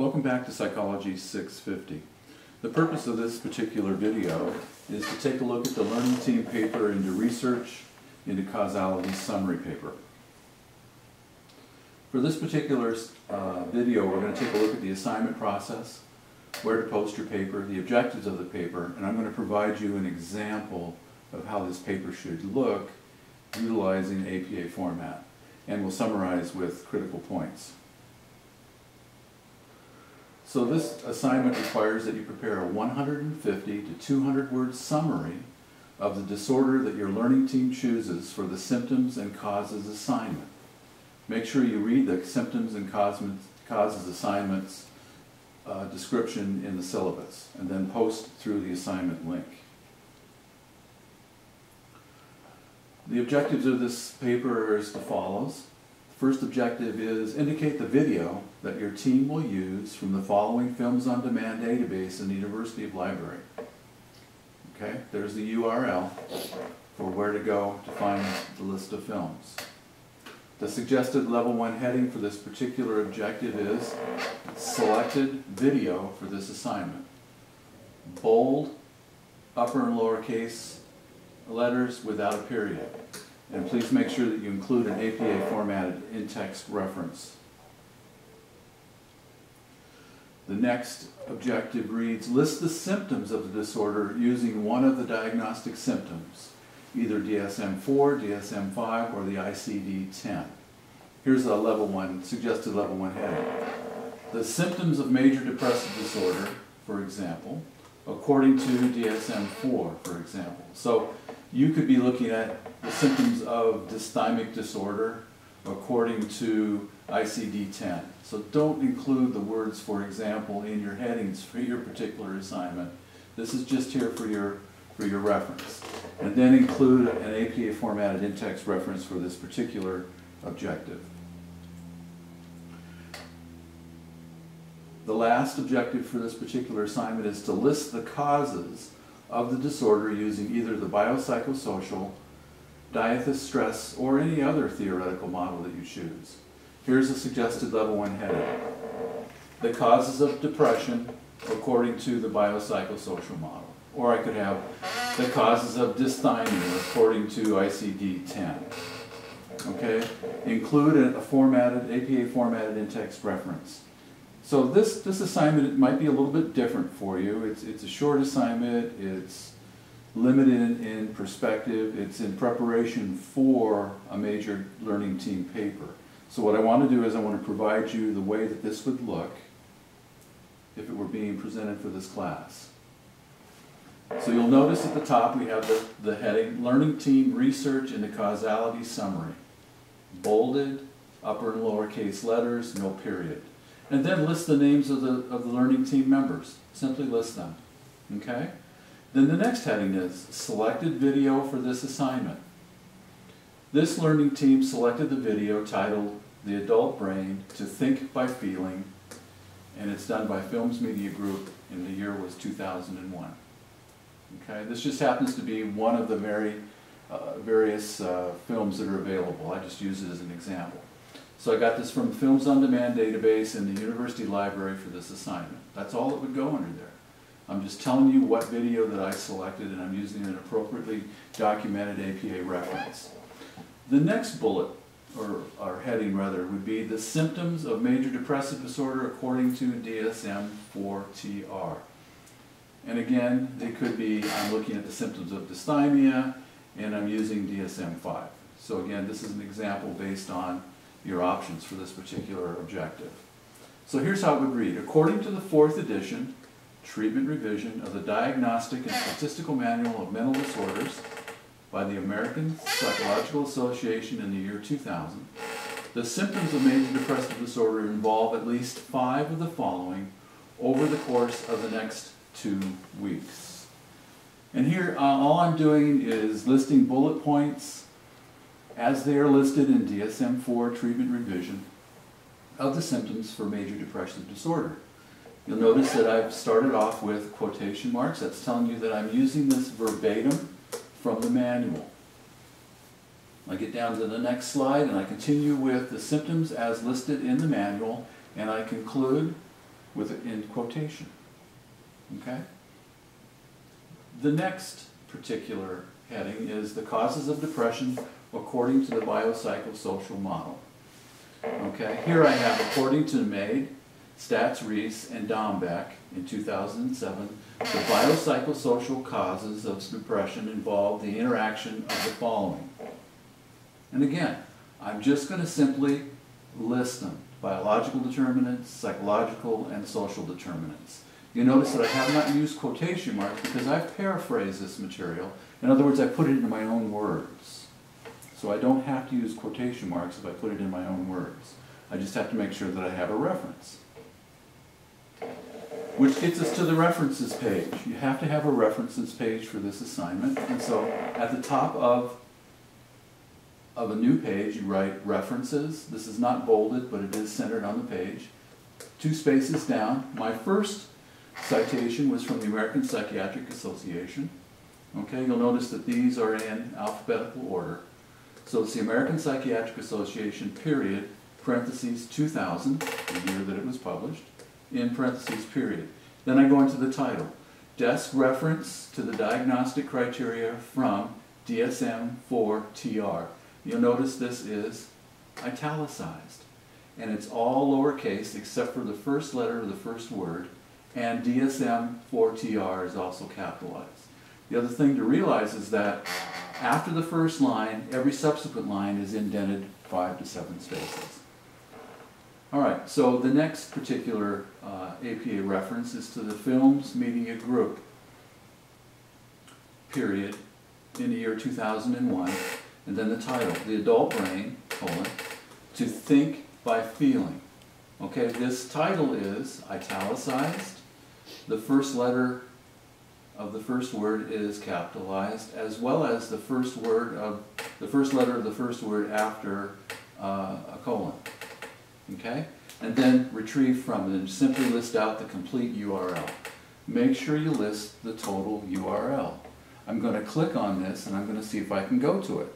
Welcome back to Psychology 650. The purpose of this particular video is to take a look at the Learning Team paper into research into causality summary paper. For this particular uh, video, we're going to take a look at the assignment process, where to post your paper, the objectives of the paper, and I'm going to provide you an example of how this paper should look utilizing APA format. And we'll summarize with critical points. So this assignment requires that you prepare a 150 to 200 word summary of the disorder that your learning team chooses for the symptoms and causes assignment. Make sure you read the symptoms and causes assignments uh, description in the syllabus and then post through the assignment link. The objectives of this paper are as follows. First objective is indicate the video that your team will use from the following Films on Demand database in the University of Library. Okay, there's the URL for where to go to find the list of films. The suggested level one heading for this particular objective is selected video for this assignment. Bold, upper and lowercase letters without a period. And please make sure that you include an APA formatted in-text reference. The next objective reads, list the symptoms of the disorder using one of the diagnostic symptoms, either DSM-4, DSM-5, or the ICD-10. Here's a level one, suggested level one heading. The symptoms of major depressive disorder, for example, according to DSM-4, for example. So you could be looking at the symptoms of dysthymic disorder according to ICD-10. So don't include the words, for example, in your headings for your particular assignment. This is just here for your, for your reference. And then include an APA formatted in-text reference for this particular objective. The last objective for this particular assignment is to list the causes of the disorder using either the biopsychosocial, diathesis stress, or any other theoretical model that you choose. Here's a suggested level one heading. The causes of depression according to the biopsychosocial model. Or I could have the causes of dysthymia according to ICD-10. Okay? Include a formatted, APA formatted in-text reference. So this, this assignment might be a little bit different for you. It's, it's a short assignment, it's limited in, perspective, it's in preparation for a major learning team paper. So what I want to do is I want to provide you the way that this would look if it were being presented for this class. So you'll notice at the top we have the, the heading, Learning Team Research and the Causality Summary. Bolded, upper and lowercase letters, no period. And then list the names of the, of the learning team members. Simply list them. Okay? Then the next heading is selected video for this assignment. This learning team selected the video titled The Adult Brain to Think by Feeling, and it's done by Films Media Group, and the year was 2001. Okay, this just happens to be one of the very uh, various uh, films that are available. I just use it as an example. So I got this from Films on Demand database in the University Library for this assignment. That's all that would go under there. I'm just telling you what video that I selected and I'm using an appropriately documented APA reference. The next bullet, or, or heading rather, would be the symptoms of major depressive disorder according to DSM-4-TR. And again, it could be, I'm looking at the symptoms of dysthymia, and I'm using DSM-5. So again, this is an example based on your options for this particular objective. So here's how it would read. According to the fourth edition, treatment revision of the Diagnostic and Statistical Manual of Mental Disorders by the American Psychological Association in the year 2000, the symptoms of major depressive disorder involve at least five of the following over the course of the next two weeks. And here, uh, all I'm doing is listing bullet points as they are listed in DSM-4 treatment revision of the symptoms for major depressive disorder. You'll notice that I've started off with quotation marks. That's telling you that I'm using this verbatim from the manual. I get down to the next slide and I continue with the symptoms as listed in the manual and I conclude with an end quotation. Okay? The next particular heading is the causes of depression according to the biopsychosocial model. Okay, here I have according to Maid, Staats Reiss, and Dombeck in 2007, the biopsychosocial causes of depression involve the interaction of the following. And again, I'm just going to simply list them. Biological determinants, psychological, and social determinants. You notice that I have not used quotation marks because I've paraphrased this material. In other words, I put it into my own words. So I don't have to use quotation marks if I put it in my own words. I just have to make sure that I have a reference. Which gets us to the references page. You have to have a references page for this assignment. And so at the top of, of a new page, you write references. This is not bolded, but it is centered on the page. Two spaces down. My first citation was from the American Psychiatric Association. Okay, you'll notice that these are in alphabetical order. So it's the American Psychiatric Association, period, parentheses 2000, the year that it was published, in parentheses, period. Then I go into the title. Desk reference to the diagnostic criteria from DSM-4-TR. You'll notice this is italicized. And it's all lowercase except for the first letter of the first word. And DSM-4-TR is also capitalized. The other thing to realize is that after the first line, every subsequent line is indented five to seven spaces. All right, so the next particular uh, APA reference is to the Films Media Group, period, in the year 2001, and then the title, The Adult Brain, colon, To Think by Feeling. Okay, this title is italicized. The first letter of the first word is capitalized, as well as the first word of the first letter of the first word after uh, a colon. Okay? And then retrieve from it and simply list out the complete URL. Make sure you list the total URL. I'm going to click on this and I'm going to see if I can go to it.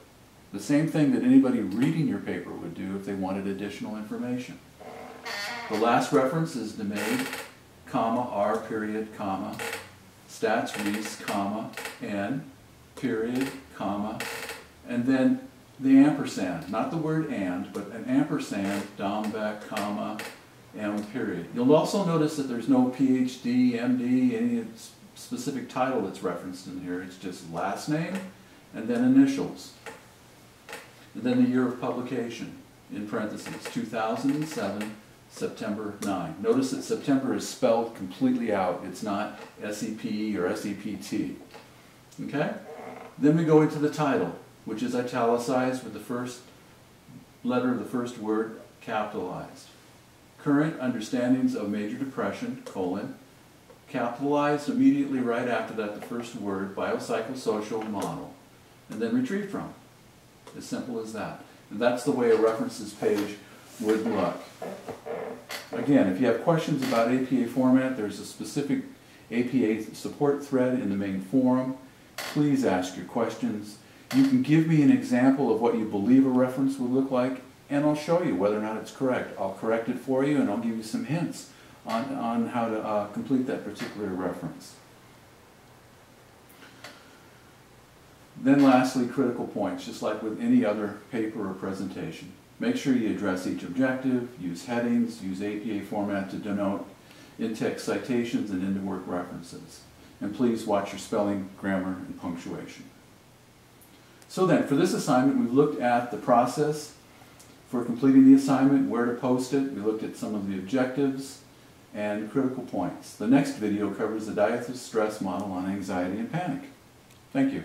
The same thing that anybody reading your paper would do if they wanted additional information. The last reference is DeMade, comma, R period, comma, Staats Reiss, comma, n, period, comma, and then the ampersand, not the word and, but an ampersand, Dombeck, comma, M period. You'll also notice that there's no PhD, MD, any specific title that's referenced in here. It's just last name and then initials. And then the year of publication, in parentheses, 2007, September 9. Notice that September is spelled completely out. It's not SEP or SEPT. Okay? Then we go into the title, which is italicized with the first letter of the first word capitalized. Current understandings of major depression, colon, capitalized immediately right after that the first word, biopsychosocial model, and then retrieved from. As simple as that. And that's the way a references page would look. Again, if you have questions about APA format, there's a specific APA support thread in the main forum. Please ask your questions. You can give me an example of what you believe a reference would look like, and I'll show you whether or not it's correct. I'll correct it for you, and I'll give you some hints on, on how to uh, complete that particular reference. Then lastly, critical points, just like with any other paper or presentation. Make sure you address each objective, use headings, use APA format to denote in-text citations and into-work references. And please watch your spelling, grammar, and punctuation. So then, for this assignment, we've looked at the process for completing the assignment, where to post it. We looked at some of the objectives and critical points. The next video covers the diathesis stress model on anxiety and panic. Thank you.